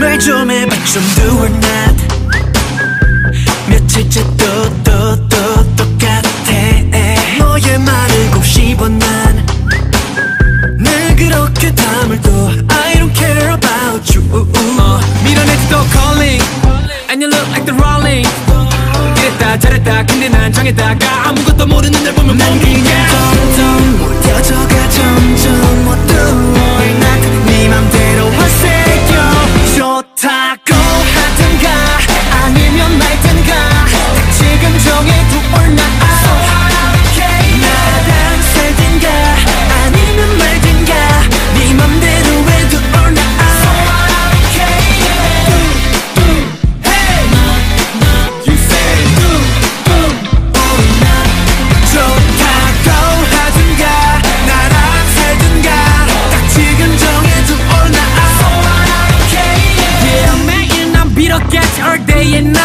말 좀 해봐 좀 do or not 며칠째 또 또 또 똑같아 너의 말을 곱 씹어 난늘 그렇게 담을 또 I don't care about you 밀어내지도 calling And you look like the rolling 이랬다 저랬다 근데 난 정했다가 아무것도 모르는 날 싫다고 하든가. or not Yeah 매일 난 빌었겠지 all day and night